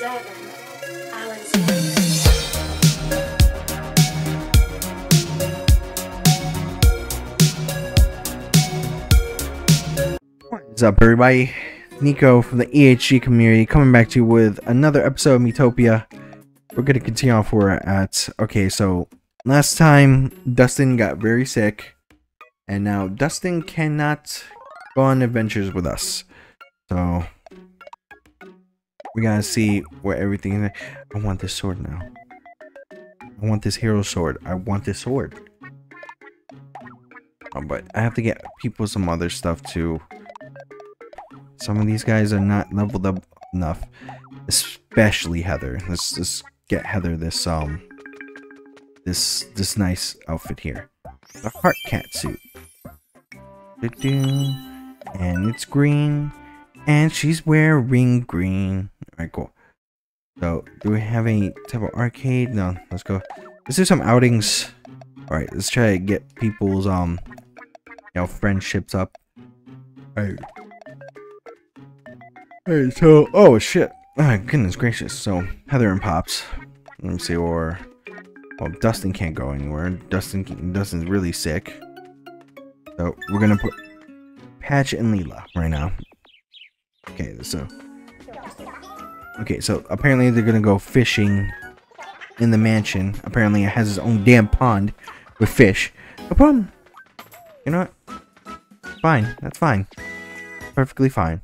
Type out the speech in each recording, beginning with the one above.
What's up, everybody? Nico from the EHG community coming back to you with another episode of Miitopia. We're to continue on for at. Okay, so last time Dustin got very sick, and now Dustin cannot go on adventures with us. So we gotta see where everything is. I want this sword now. I want this hero sword. I want this sword. Oh, but I have to get people some other stuff too. Some of these guys are not leveled up enough. Especially Heather. Let's just get Heather this um this this nice outfit here. The heart cat suit. And it's green. And she's wearing green. Alright, cool. So, do we have any type of arcade? No, let's go. Let's do some outings. Alright, let's try to get people's um you know friendships up. Alright. Alright, so oh shit. Oh goodness gracious. So Heather and Pops. Let me see, or well Dustin can't go anywhere. Dustin Dustin's really sick. So we're gonna put Patch and Leela right now. Okay, so Okay, so apparently they're gonna go fishing in the mansion. Apparently it has its own damn pond with fish. No problem. You know what? Fine. That's fine. Perfectly fine.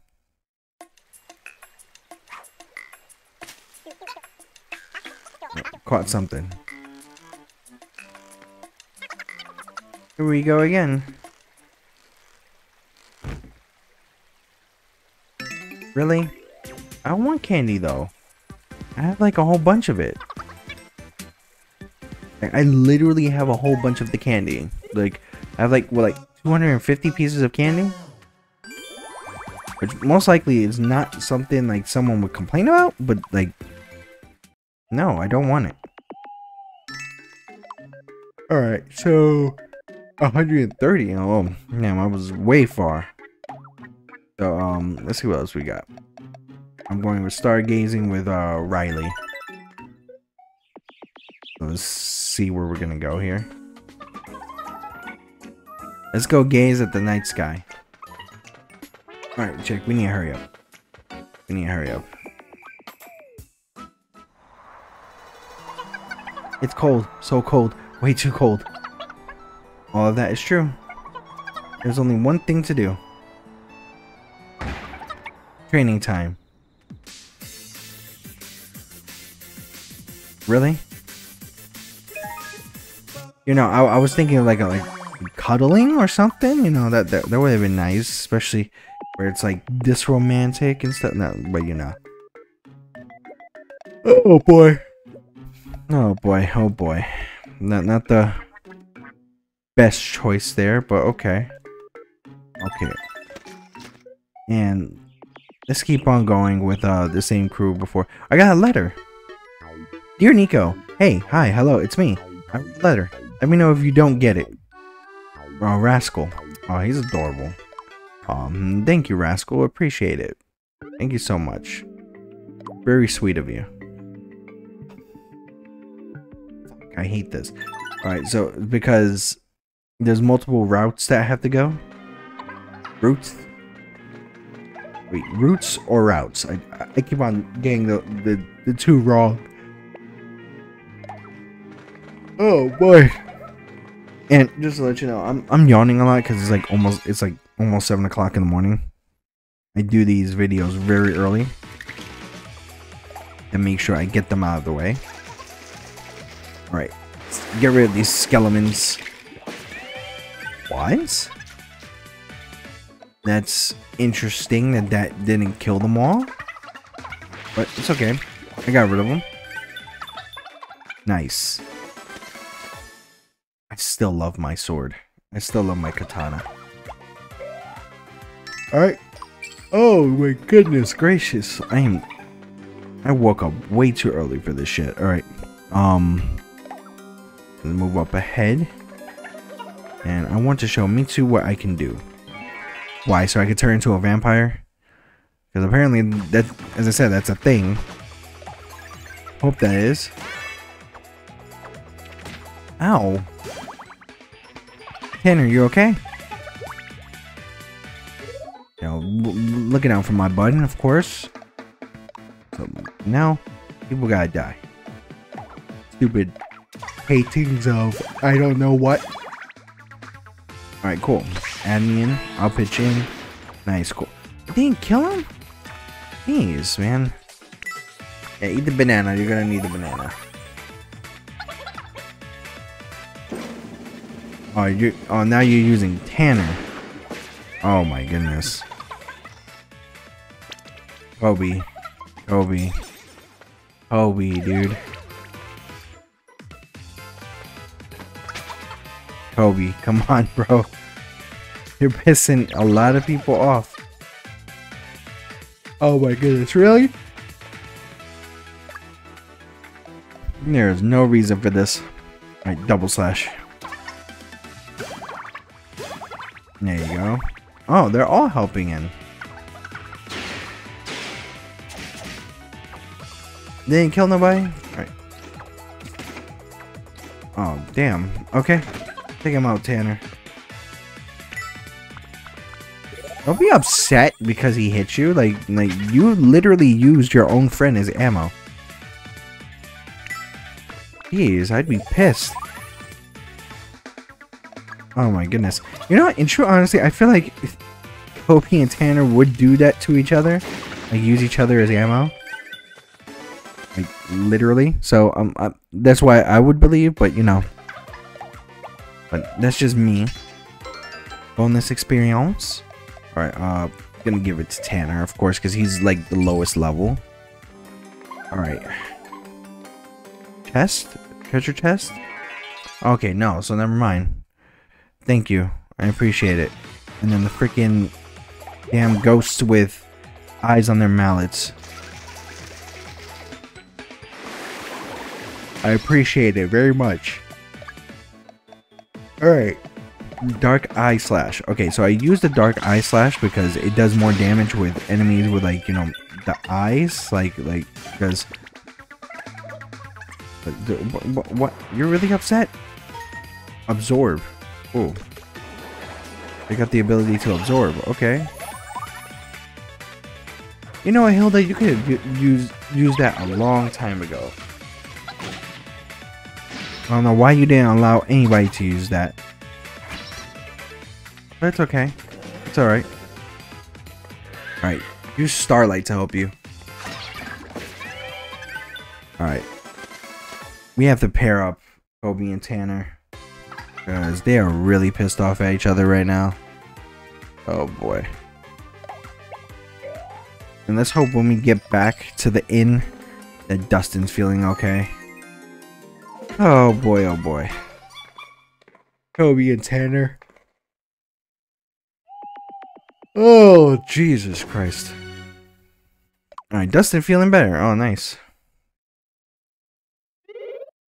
Caught something. Here we go again. Really? I don't want candy though. I have like a whole bunch of it. I literally have a whole bunch of the candy. Like, I have like, what, like 250 pieces of candy? Which most likely is not something like someone would complain about, but like, no, I don't want it. Alright, so 130. Oh, damn, I was way far. So, um, let's see what else we got. I'm going with stargazing with uh Riley. Let's see where we're gonna go here. Let's go gaze at the night sky. Alright, chick, we need to hurry up. We need to hurry up. It's cold, so cold, way too cold. All of that is true. There's only one thing to do. Training time. Really? You know, I, I was thinking of like a, like cuddling or something. You know that that, that would have been nice, especially where it's like this romantic and stuff. No, but you know. Oh boy. Oh boy. Oh boy. Not not the best choice there, but okay. Okay. And let's keep on going with uh the same crew before. I got a letter. Dear Nico, hey, hi, hello, it's me. I letter. Let me know if you don't get it. Oh, Rascal. Oh, he's adorable. Um, thank you, Rascal. Appreciate it. Thank you so much. Very sweet of you. I hate this. Alright, so because there's multiple routes that I have to go. Routes? Wait, routes or routes? I, I keep on getting the, the, the two wrong. Oh boy. And just to let you know, I'm I'm yawning a lot because it's like almost it's like almost seven o'clock in the morning. I do these videos very early and make sure I get them out of the way. All right, get rid of these skeletons. What? That's interesting that that didn't kill them all. But it's okay. I got rid of them. Nice. I still love my sword. I still love my katana. Alright. Oh my goodness gracious. I am I woke up way too early for this shit. Alright. Um move up ahead. And I want to show Mitsu what I can do. Why? So I could turn into a vampire? Because apparently that as I said, that's a thing. Hope that is. Ow. Tanner, you okay? You looking out for my button, of course. So now, people gotta die. Stupid paintings of I don't know what. Alright, cool. Add me in. I'll pitch in. Nice, cool. Didn't kill him? Jeez, man. Yeah, eat the banana. You're gonna need the banana. Oh, you. Oh, now you're using Tanner. Oh my goodness. Kobe. Kobe. Kobe, dude. Kobe, come on, bro. You're pissing a lot of people off. Oh my goodness, really? There's no reason for this. Alright, double slash. There you go. Oh, they're all helping in. They didn't kill nobody? Alright. Oh, damn. Okay. Take him out, Tanner. Don't be upset because he hit you. Like, like you literally used your own friend as ammo. Jeez, I'd be pissed. Oh my goodness. You know? In true honesty, I feel like Kobe and Tanner would do that to each other. Like, use each other as ammo. Like, literally. So, um, uh, that's why I would believe, but you know. But that's just me. Bonus experience. Alright, uh, gonna give it to Tanner, of course, because he's like the lowest level. Alright. Chest? Treasure chest? Okay, no, so never mind. Thank you. I appreciate it. And then the freaking damn ghosts with eyes on their mallets. I appreciate it very much. Alright. Dark Eye Slash. Okay, so I use the Dark Eye Slash because it does more damage with enemies with like, you know, the eyes. Like, like, because... What, what? You're really upset? Absorb. Oh. They got the ability to absorb. Okay. You know, Hilda, you could have used used that a long time ago. I don't know why you didn't allow anybody to use that. It's okay. It's alright. Alright. Use Starlight to help you. Alright. We have to pair up Kobe and Tanner. Because they are really pissed off at each other right now. Oh boy. And let's hope when we get back to the inn that Dustin's feeling okay. Oh boy, oh boy. Kobe and Tanner. Oh, Jesus Christ. Alright, Dustin feeling better. Oh, nice.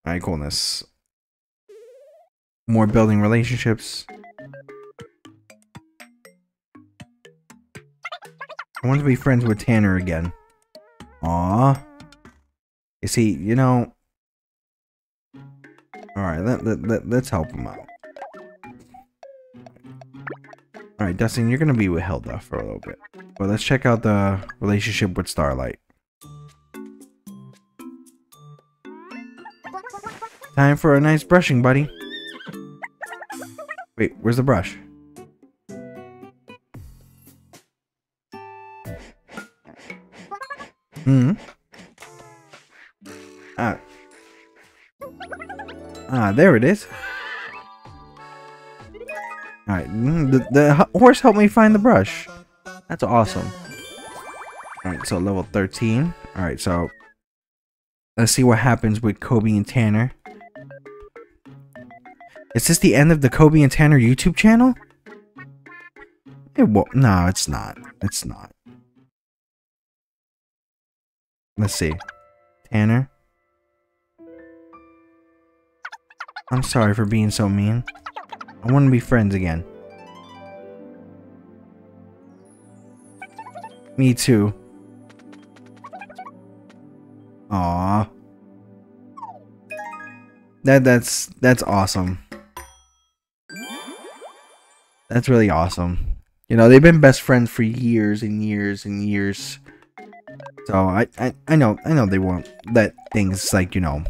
Alright, coolness. More building relationships. I want to be friends with Tanner again. Aw. You see, you know... Alright, let, let, let, let's help him out. Alright, Dustin, you're gonna be with Hilda for a little bit. But let's check out the relationship with Starlight. Time for a nice brushing, buddy. Wait, where's the brush? Hmm. Ah. Ah, there it is. Alright, mm, the, the horse helped me find the brush. That's awesome. Alright, so level 13. Alright, so let's see what happens with Kobe and Tanner. Is this the end of the Kobe and Tanner YouTube channel? It won't. No, it's not. It's not. Let's see. Tanner? I'm sorry for being so mean. I want to be friends again. Me too. Aww. That that's that's awesome. That's really awesome. You know, they've been best friends for years and years and years. So I I, I know I know they won't let things like, you know,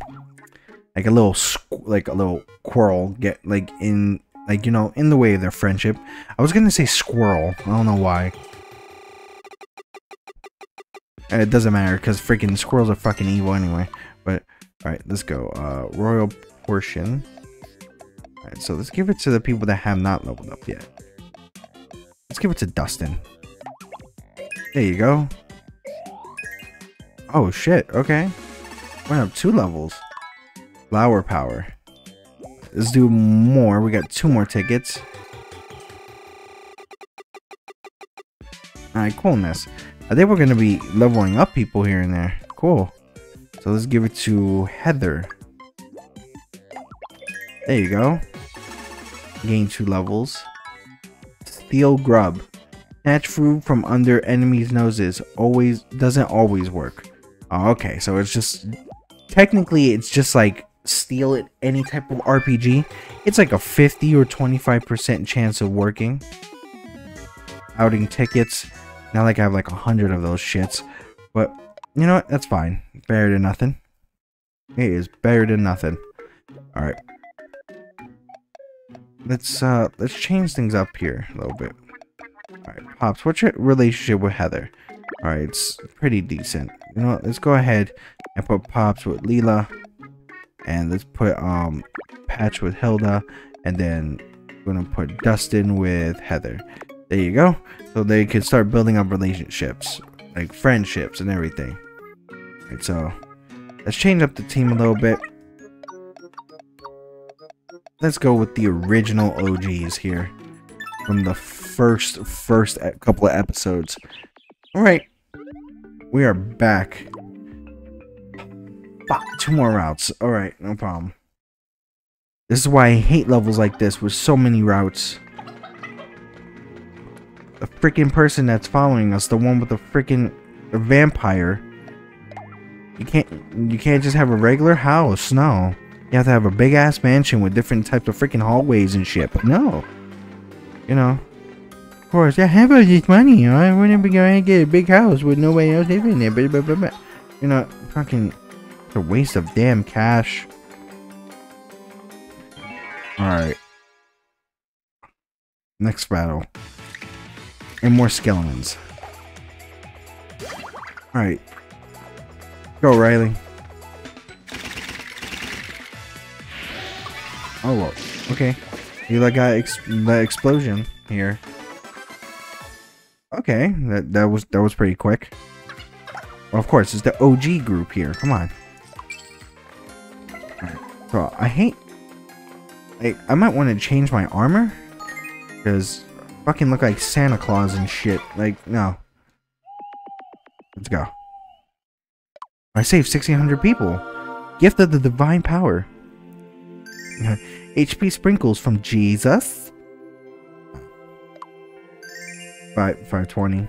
like a little like a little quarrel get like in like you know in the way of their friendship. I was gonna say squirrel. I don't know why. It doesn't matter because freaking squirrels are fucking evil anyway. But all right, let's go. Uh, royal portion. All right, so let's give it to the people that have not leveled up yet. Let's give it to Dustin. There you go. Oh shit. Okay, went up two levels. Flower power. Let's do more. We got two more tickets. Alright, coolness. I think we're going to be leveling up people here and there. Cool. So let's give it to Heather. There you go. Gain two levels. Steal grub. Snatch food from under enemies' noses. Always doesn't always work. Oh, okay, so it's just technically it's just like steal it any type of RPG. It's like a 50 or 25% chance of working. Outing tickets. Not like I have like a hundred of those shits. But you know what? That's fine. Better than nothing. It is better than nothing. Alright. Let's uh let's change things up here a little bit. Alright, Pops, what's your relationship with Heather? Alright, it's pretty decent. You know what, let's go ahead and put Pops with Leela. And let's put um Patch with Hilda. And then we're gonna put Dustin with Heather. There you go. So they can start building up relationships, like friendships and everything. So let's change up the team a little bit. Let's go with the original OGs here from the first first couple of episodes. All right, we are back. Fuck, two more routes. All right, no problem. This is why I hate levels like this with so many routes the freaking person that's following us, the one with the freaking vampire. You can't you can't just have a regular house, no. You have to have a big ass mansion with different types of freaking hallways and shit. No. You know. Of course, I have all this money, I wouldn't be going to get a big house with nobody else living there. You know, fucking it's a waste of damn cash. Alright. Next battle and more skeletons. Alright. Go, Riley. Oh, well. okay. You like got ex the explosion here. Okay, that that was that was pretty quick. Well, of course, it's the OG group here. Come on. I hate. I I might want to change my armor because fucking look like Santa Claus and shit. Like, no. Let's go. I saved 1,600 people. Gift of the divine power. HP sprinkles from Jesus. 5, 520.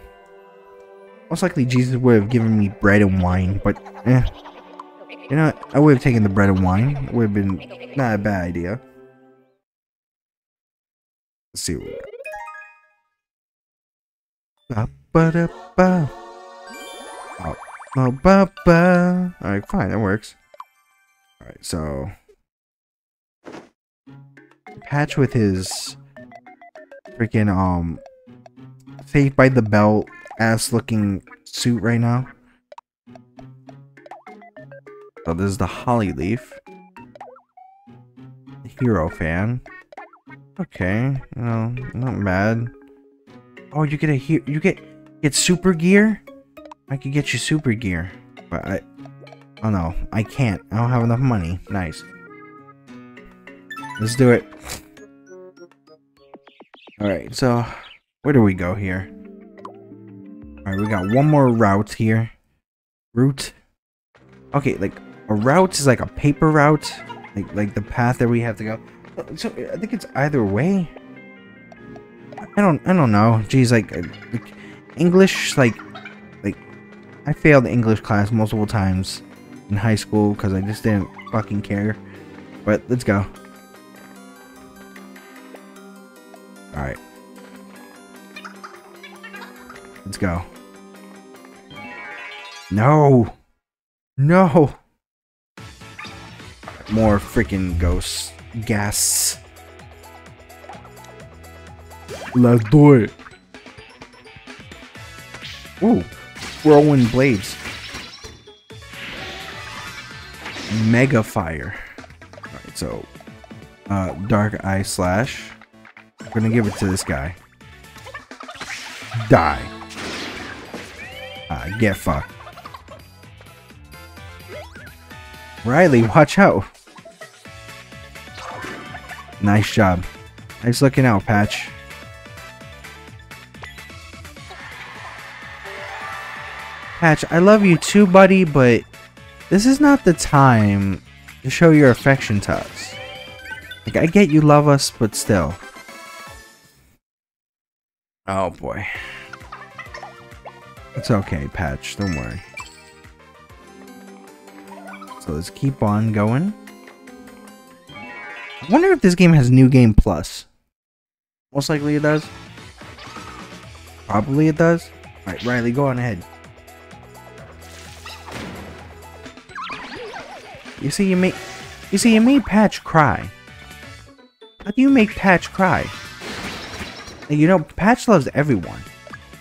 Most likely Jesus would have given me bread and wine, but eh. You know? I would have taken the bread and wine. It would have been not a bad idea. Let's see what we got. Ba ba ba. Oh, ba ba ba. All right, fine, that works. All right, so Patch with his freaking um Saved by the belt ass looking suit right now. So this is the Holly Leaf. Hero fan. Okay, know, not bad. Oh, you get a you get get super gear? I could get you super gear. But I Oh no, I can't. I don't have enough money. Nice. Let's do it. Alright, so where do we go here? Alright, we got one more route here. Route. Okay, like a route is like a paper route. Like like the path that we have to go. So I think it's either way. I don't I don't know. Geez, like, uh, like English like like I failed English class multiple times in high school because I just didn't fucking care. But let's go. Alright. Let's go. No! No! More freaking ghosts. Gas. Let's do it. Ooh. Whirlwind blades. Mega fire. Alright, so uh dark eye slash. We're gonna give it to this guy. Die. Ah, get fucked. Riley, watch out. Nice job. Nice looking out, Patch. Patch, I love you too, buddy, but this is not the time to show your affection to us. Like, I get you love us, but still. Oh boy. It's okay, Patch. Don't worry. So let's keep on going. Wonder if this game has New Game Plus. Most likely it does. Probably it does. Alright, Riley, go on ahead. You see, you make, you see, you made Patch cry. How do you make Patch cry? You know, Patch loves everyone,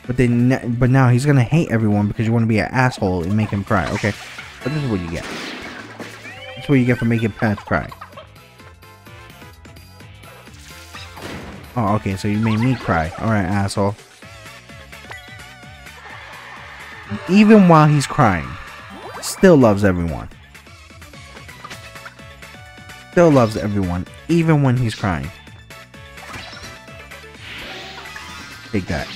but then, but now he's gonna hate everyone because you want to be an asshole and make him cry. Okay, but this is what you get. That's what you get for making Patch cry. Oh, okay, so you made me cry. Alright, asshole. Even while he's crying, still loves everyone. Still loves everyone, even when he's crying. Take that.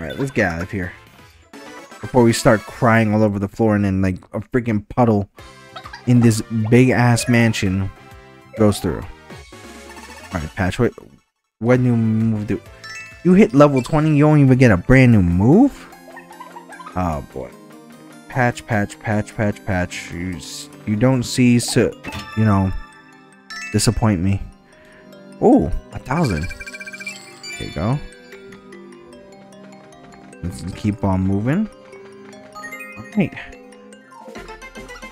Alright, let's get out of here. Before we start crying all over the floor and then like a freaking puddle in this big ass mansion goes through. Alright, Patch, what, what new move do... You hit level 20, you don't even get a brand new move? Oh boy. Patch, patch, patch, patch, patch. You, you don't cease to, you know, disappoint me. Oh, a thousand. There you go. Let's keep on moving. Alright.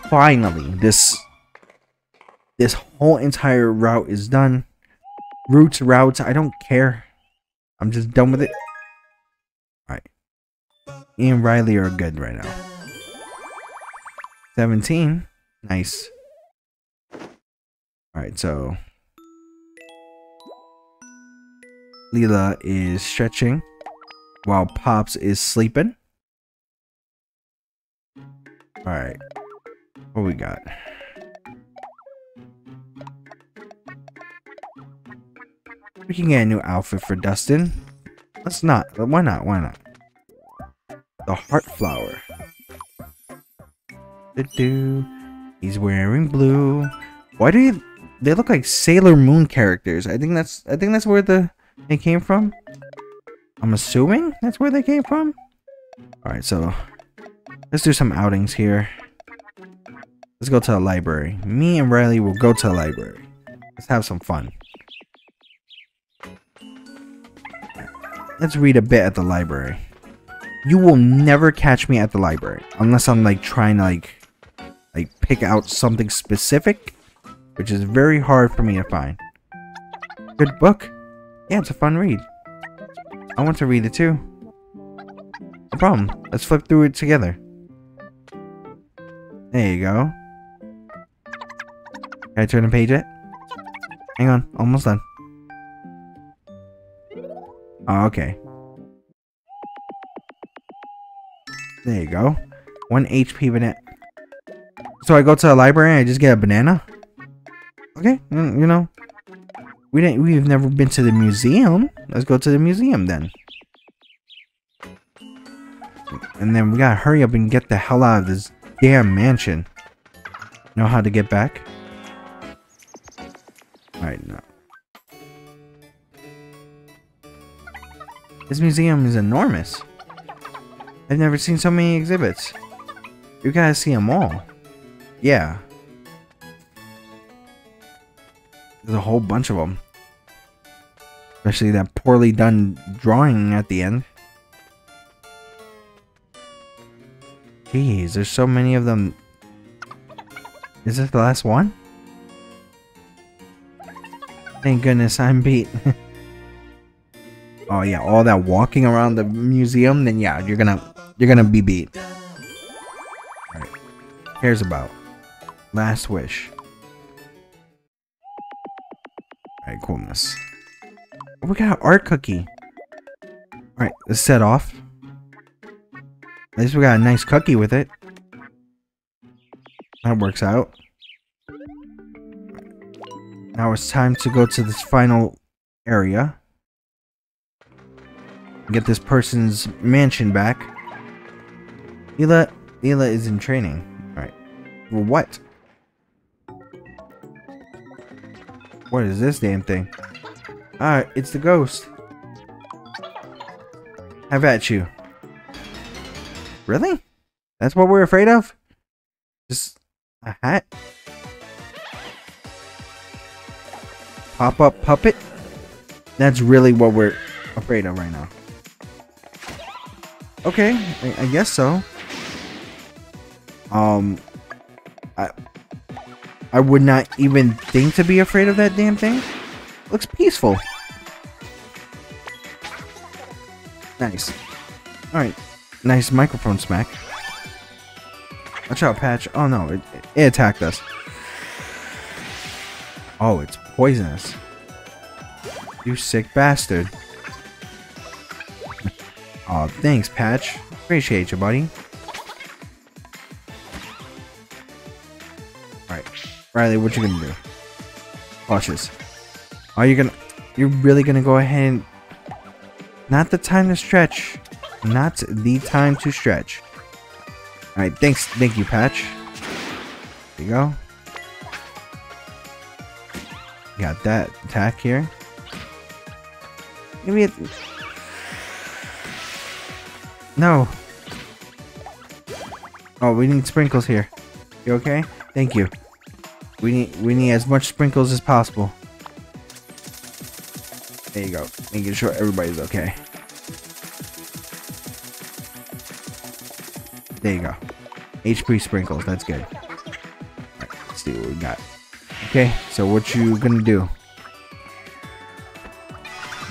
Finally, this this whole entire route is done. Routes, routes, I don't care. I'm just done with it. Alright. Ian and Riley are good right now. 17. Nice. Alright, so Leela is stretching while Pops is sleeping. Alright. What we got? We can get a new outfit for Dustin. Let's not. Why not? Why not? The heart flower. Do He's wearing blue. Why do you, they look like Sailor Moon characters? I think that's I think that's where the they came from. I'm assuming that's where they came from. All right, so let's do some outings here. Let's go to the library. Me and Riley will go to the library. Let's have some fun. Let's read a bit at the library. You will never catch me at the library unless I'm like trying to like like pick out something specific, which is very hard for me to find. Good book. Yeah, it's a fun read. I want to read it too. No problem. Let's flip through it together. There you go. Can I turn the page yet? Hang on, almost done. Oh, okay. There you go. One HP banana. So I go to the library and I just get a banana? Okay, mm, you know. We didn't we've never been to the museum. Let's go to the museum then. And then we gotta hurry up and get the hell out of this damn mansion. Know how to get back? Alright, no. This museum is enormous. I've never seen so many exhibits. You gotta see them all. Yeah. There's a whole bunch of them. Especially that poorly done drawing at the end. Jeez, there's so many of them. Is this the last one? Thank goodness I'm beat. oh yeah, all that walking around the museum, then yeah, you're gonna you're gonna be beat. Alright. Cares about. Last wish. Alright, coolness. Oh, we got art cookie. Alright, let's set off. At least we got a nice cookie with it. That works out. Now it's time to go to this final area. Get this person's mansion back. Leela, Leela is in training. Alright. What? What is this damn thing? Ah, it's the ghost. Have at you. Really? That's what we're afraid of? Just a hat? Pop-up puppet? That's really what we're afraid of right now. Okay, I, I guess so. Um, I, I would not even think to be afraid of that damn thing. Looks peaceful. Nice. Alright. Nice microphone smack. Watch out, Patch. Oh no, it, it attacked us. Oh, it's poisonous. You sick bastard. Oh, thanks, Patch. Appreciate you, buddy. Alright. Riley, what you gonna do? This. Are you gonna... You're really gonna go ahead and... Not the time to stretch. Not the time to stretch. Alright, thanks. Thank you, Patch. There you go. Got that attack here. Give me a... No. Oh, we need sprinkles here. You okay? Thank you. We need we need as much sprinkles as possible. There you go. Making sure everybody's okay. There you go. HP sprinkles. That's good. Right, let's see what we got. Okay, so what you gonna do?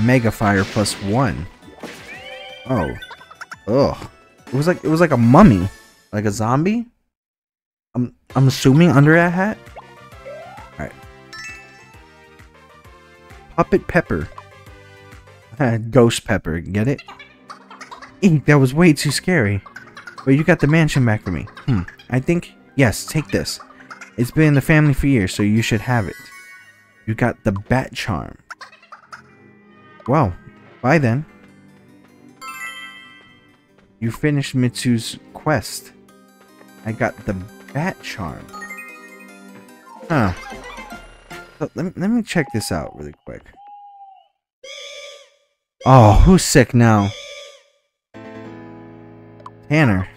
Mega fire plus one. Oh. Ugh. It was like it was like a mummy. Like a zombie? I'm I'm assuming under that hat? Alright. Puppet Pepper. Ghost Pepper, get it? Eek, that was way too scary. But you got the mansion back for me. Hmm. I think yes, take this. It's been in the family for years, so you should have it. You got the bat charm. Well, bye then. You finished Mitsu's quest. I got the bat charm. Huh. So, let, me, let me check this out really quick. Oh, who's sick now? Tanner.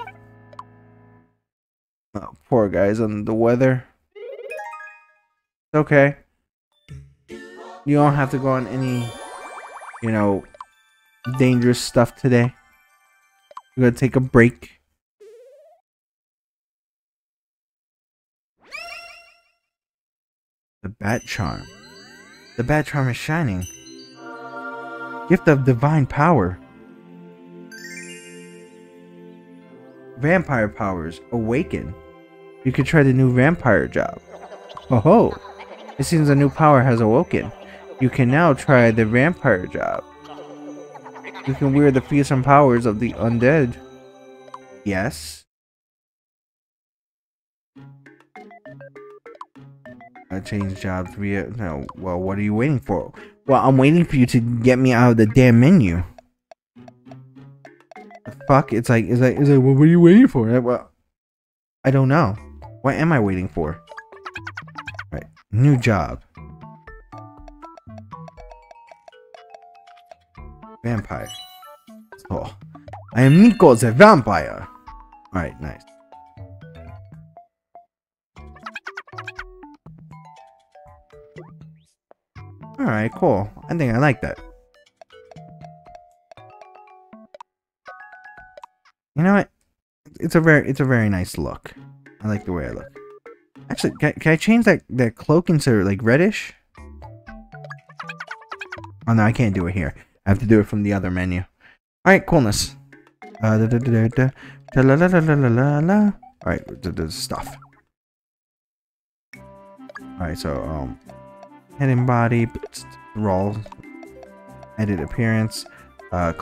Oh, poor guy's on the weather. It's okay. You don't have to go on any, you know, dangerous stuff today. We're gonna take a break. The bat charm. The bat charm is shining. Gift of divine power. Vampire powers awaken. You could try the new vampire job. Oh ho! It seems a new power has awoken. You can now try the vampire job. You can wear the fearsome powers of the undead. Yes. I changed jobs. to no. Well, what are you waiting for? Well, I'm waiting for you to get me out of the damn menu. The fuck? It's like, it's like, it's like, well, what are you waiting for? Eh, well, I don't know. What am I waiting for? Right, new job. Vampire. Oh, I am Nico the vampire. Alright, nice. Alright, cool. I think I like that. You know what? It's a very it's a very nice look. I like the way I look. Actually, can, can I change that, that cloak into like reddish? Oh no, I can't do it here. I have to do it from the other menu. Alright, coolness. Uh, da, da. Alright, stuff. Alright, so, um, head and body, roll, edit appearance, uh,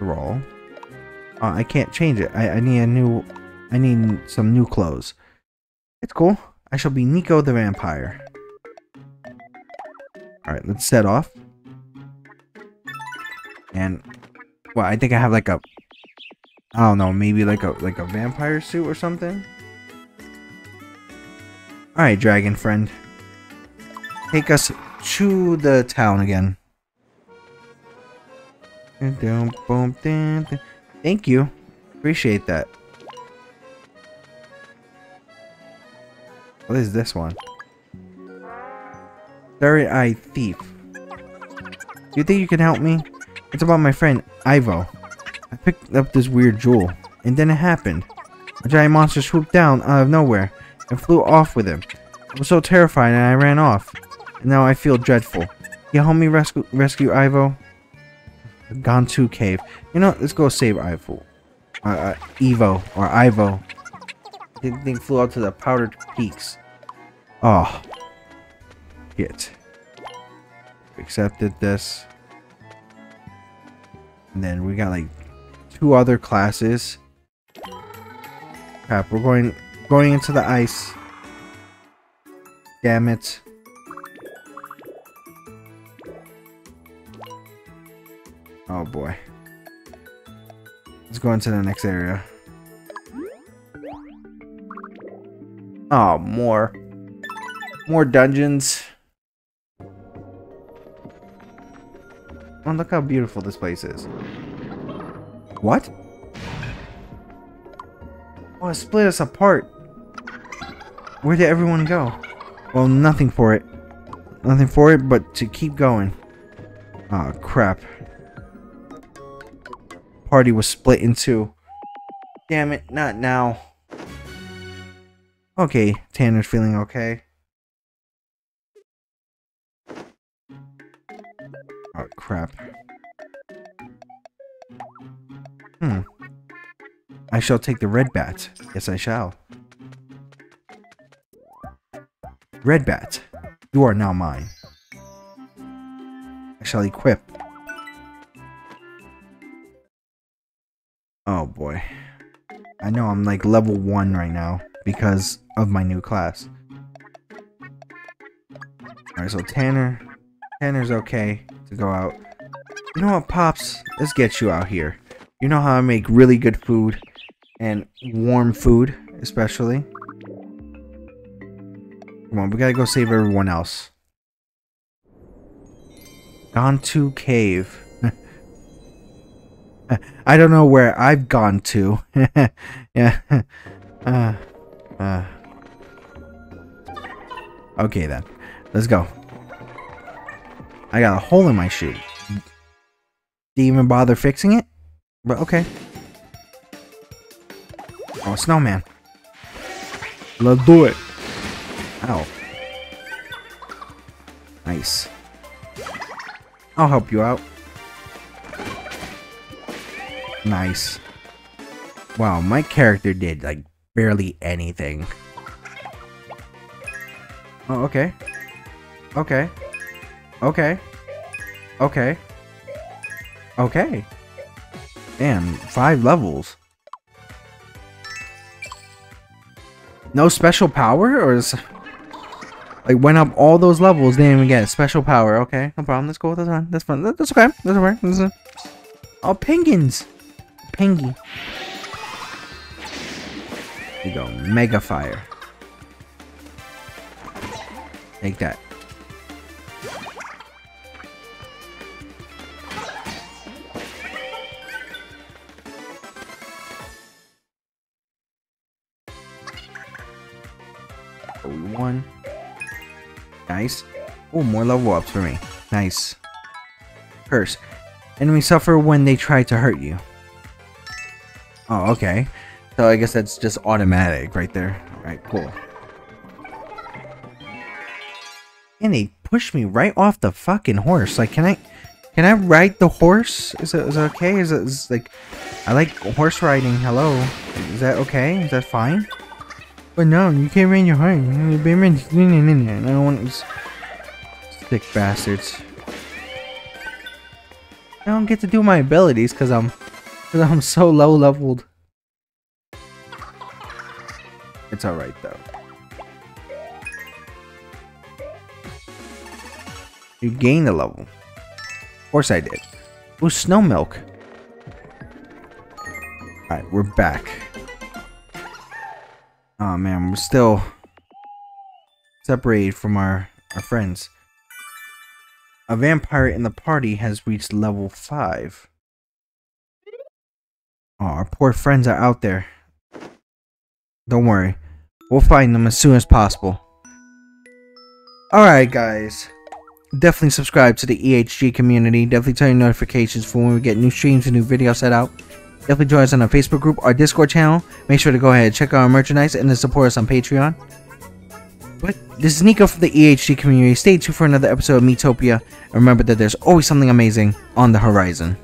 roll. Uh, I can't change it. I, I need a new, I need some new clothes. It's cool. I shall be Nico the Vampire. Alright, let's set off. And well, I think I have like a I don't know, maybe like a like a vampire suit or something. Alright, dragon friend. Take us to the town again. Thank you. Appreciate that. What is this one? Third Eye Thief. You think you can help me? It's about my friend, Ivo. I picked up this weird jewel, and then it happened. A giant monster swooped down out of nowhere and flew off with him. I was so terrified and I ran off. And now I feel dreadful. Can you help me rescue, rescue Ivo? Gantu Cave. You know, let's go save Ivo. Uh, uh, Evo, or Ivo. The thing flew out to the powdered peaks. Oh. Shit. Accepted this. And then we got like two other classes. Crap, we're going going into the ice. Damn it. Oh boy. Let's go into the next area. Oh, more. More dungeons. Look how beautiful this place is. What? Oh, it split us apart. Where did everyone go? Well, nothing for it. Nothing for it but to keep going. Oh, crap. Party was split in two. Damn it, not now. Okay, Tanner's feeling okay. Oh, crap. Hmm. I shall take the red bat. Yes, I shall. Red bat, you are now mine. I shall equip. Oh boy. I know I'm like level 1 right now because of my new class. Alright, so Tanner. Tanner's okay to go out. You know what, Pops? Let's get you out here. You know how I make really good food. And warm food, especially. Come on, we gotta go save everyone else. Gone to cave. I don't know where I've gone to. yeah. Uh, uh. Okay then. Let's go. I got a hole in my shoe. Did you even bother fixing it? But okay. Oh, snowman. Let's do it. Ow. Nice. I'll help you out. Nice. Wow, my character did, like, barely anything. Oh, okay. Okay. Okay. Okay. Okay. Damn, five levels. No special power? Or is... Like, went up all those levels, didn't even get a special power. Okay, no problem. Let's go. That's fine. That's fine. That's okay. That's okay. That's a... Oh, penguins! There you go. Mega Fire. Take that. Oh, more level ups for me. Nice. Curse. Enemies suffer when they try to hurt you. Oh, okay. So I guess that's just automatic right there. Alright, cool. And they pushed me right off the fucking horse. Like, can I... Can I ride the horse? Is it, is it okay? Is it is like... I like horse riding. Hello. Is that okay? Is that fine? But no, you can't ride your horse. I don't want sick bastards. I don't get to do my abilities because I'm, cause I'm so low leveled. It's alright though. You gained a level. Of course I did. Ooh, snow milk. Alright, we're back. Oh man, we're still separated from our, our friends. A vampire in the party has reached level 5. Oh, our poor friends are out there. Don't worry. We'll find them as soon as possible. Alright guys. Definitely subscribe to the EHG community. Definitely turn your notifications for when we get new streams and new videos set out. Definitely join us on our Facebook group, our Discord channel. Make sure to go ahead and check out our merchandise and to support us on Patreon. But this is Nico from the EHG community. Stay tuned for another episode of Miitopia. And remember that there's always something amazing on the horizon.